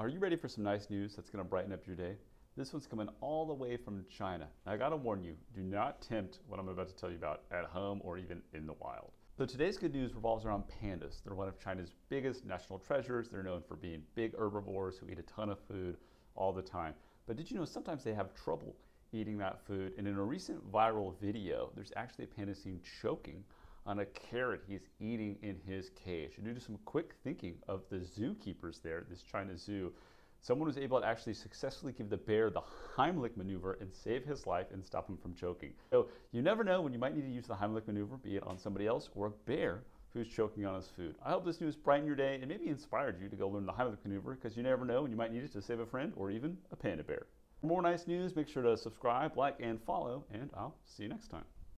Are you ready for some nice news that's going to brighten up your day? This one's coming all the way from China. Now, I gotta warn you, do not tempt what I'm about to tell you about at home or even in the wild. So today's good news revolves around pandas. They're one of China's biggest national treasures. They're known for being big herbivores who eat a ton of food all the time. But did you know sometimes they have trouble eating that food? And in a recent viral video, there's actually a panda seen choking on a carrot he's eating in his cage. And due to some quick thinking of the zookeepers there, this China zoo, someone was able to actually successfully give the bear the Heimlich maneuver and save his life and stop him from choking. So you never know when you might need to use the Heimlich maneuver, be it on somebody else or a bear who's choking on his food. I hope this news brightened your day and maybe inspired you to go learn the Heimlich maneuver because you never know when you might need it to save a friend or even a panda bear. For more nice news, make sure to subscribe, like, and follow, and I'll see you next time.